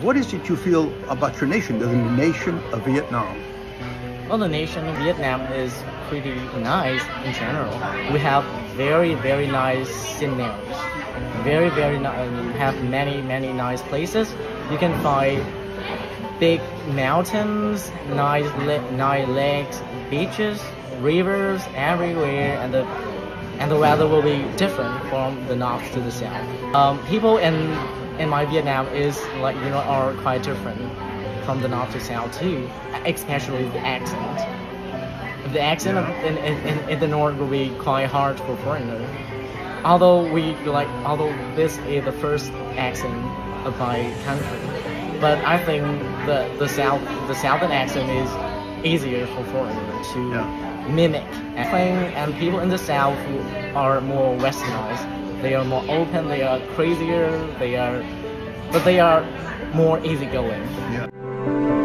what is it you feel about your nation, the nation of Vietnam? Well, the nation of Vietnam is pretty nice in general. We have very, very nice scenarios. Very, very nice. Have many, many nice places. You can find big mountains, nice, nice lakes, beaches, rivers everywhere, and the and the weather will be different from the north to the south. Um, people in in my Vietnam is like you know are quite different from the north to south too, especially the accent. The accent yeah. in, in, in the north will be quite hard for foreigner. Although we like, although this is the first accent of my country, but I think the the south the southern accent is easier for foreigner to yeah. mimic. I think and people in the south are more westernized. They are more open. They are crazier. They are, but they are more easygoing. Yeah.